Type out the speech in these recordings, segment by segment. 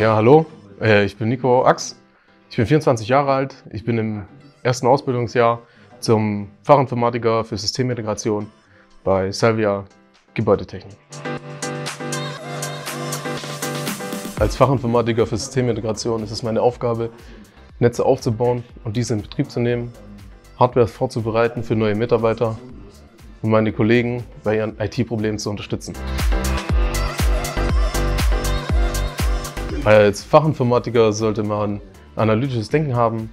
Ja, hallo, äh, ich bin Nico Ax. Ich bin 24 Jahre alt. Ich bin im ersten Ausbildungsjahr zum Fachinformatiker für Systemintegration bei Salvia Gebäudetechnik. Als Fachinformatiker für Systemintegration ist es meine Aufgabe, Netze aufzubauen und diese in Betrieb zu nehmen, Hardware vorzubereiten für neue Mitarbeiter und meine Kollegen bei ihren IT-Problemen zu unterstützen. Als Fachinformatiker sollte man analytisches Denken haben,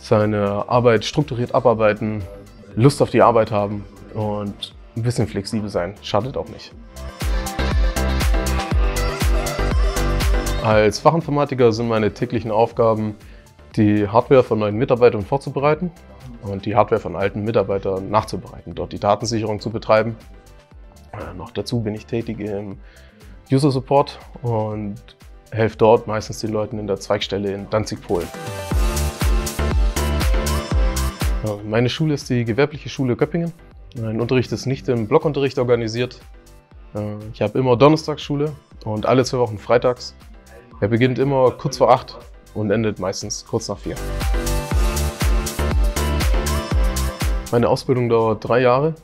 seine Arbeit strukturiert abarbeiten, Lust auf die Arbeit haben und ein bisschen flexibel sein. Schadet auch nicht. Als Fachinformatiker sind meine täglichen Aufgaben, die Hardware von neuen Mitarbeitern vorzubereiten und die Hardware von alten Mitarbeitern nachzubereiten, dort die Datensicherung zu betreiben. Äh, noch dazu bin ich tätig im User Support und helfe dort meistens den Leuten in der Zweigstelle in Danzig-Polen. Meine Schule ist die gewerbliche Schule Göppingen. Mein Unterricht ist nicht im Blockunterricht organisiert. Äh, ich habe immer Donnerstagsschule und alle zwei Wochen freitags. Er beginnt immer kurz vor acht und endet meistens kurz nach vier. Meine Ausbildung dauert drei Jahre.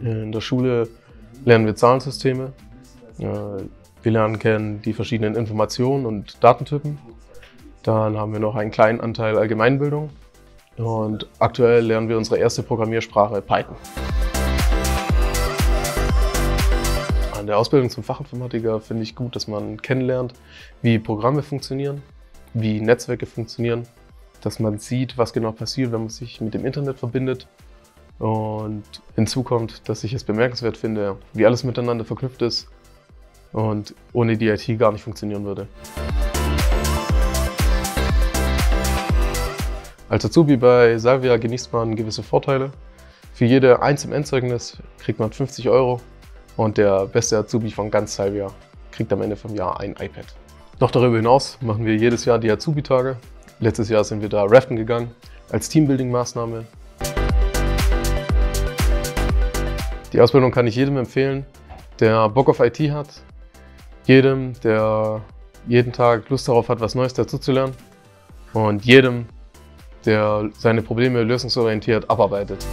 In der Schule lernen wir Zahlensysteme. Wir lernen kennen die verschiedenen Informationen und Datentypen. Dann haben wir noch einen kleinen Anteil Allgemeinbildung. Und aktuell lernen wir unsere erste Programmiersprache Python. An der Ausbildung zum Fachinformatiker finde ich gut, dass man kennenlernt, wie Programme funktionieren, wie Netzwerke funktionieren, dass man sieht, was genau passiert, wenn man sich mit dem Internet verbindet. Und hinzu kommt, dass ich es bemerkenswert finde, wie alles miteinander verknüpft ist und ohne die IT gar nicht funktionieren würde. Als Azubi bei Salvia genießt man gewisse Vorteile. Für jede 1 im Endzeugnis kriegt man 50 Euro und der beste Azubi von ganz Salvia kriegt am Ende vom Jahr ein iPad. Noch darüber hinaus machen wir jedes Jahr die Azubi-Tage. Letztes Jahr sind wir da raften gegangen als Teambuilding-Maßnahme. Die Ausbildung kann ich jedem empfehlen, der Bock auf IT hat, jedem, der jeden Tag Lust darauf hat, was Neues dazuzulernen und jedem, der seine Probleme lösungsorientiert abarbeitet.